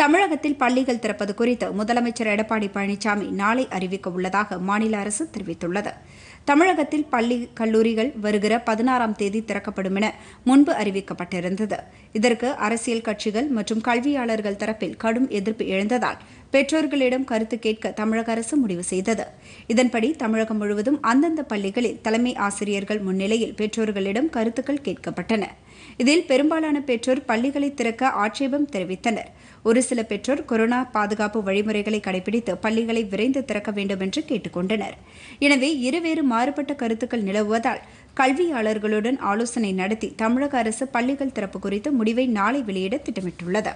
தமிழகத்தில் பள்ளிகள் திறப்பது குறித்து முதலமைச்சர் எடப்பாடி பழனிசாமி நாளை அறிவிக்க உள்ளதாக மாநில அரசு தெரிவித்துள்ளது. தமிழகத்தில் பள்ளி கல்லூரிகள் வருகிற பதினாறாம் தேதி திறக்கப்படும் என முன்பு அறிவிக்கப்பட்டிருந்தது. இதற்கு அரசியல் கட்சிகள் மற்றும் கல்வியாளர்கள் தரப்பில் கடும் எதிர்ப்பு எழுந்ததால் பெற்றோர்களிடம் கருத்து கேட்க தமிழக அரசு முடிவு செய்தது. இதன்படி தமிழகம் முழுவதும் அந்தந்த பள்ளிகளில் தலைமை ஆசிரியர்கள் முன்னிலையில் பெற்றோர்களிடம் கருத்துக்கள் கேட்கப்பட்டன. இதில் பெரும்பாலான பெற்றோர் பள்ளிகளை திறக்க ஆட்சேபம் தெரிவித்தனர். ஒரு சில பெற்றோர் கொரோனா பாதுகாப்பு வழிமுறைகளை கடைபிடித்து பள்ளிகளை விரைந்து திறக்க வேண்டும் என்று எனவே இருவேறு மாறுபட்ட கருத்துக்கள் நிலவுவதால் கல்வியாளர்களுடன் ஆலோசனை நடத்தி தமிழக அரசு பள்ளிகள் திறப்பு குறித்து முடிவை நாளை வெளியிட திட்டமிட்டுள்ளது.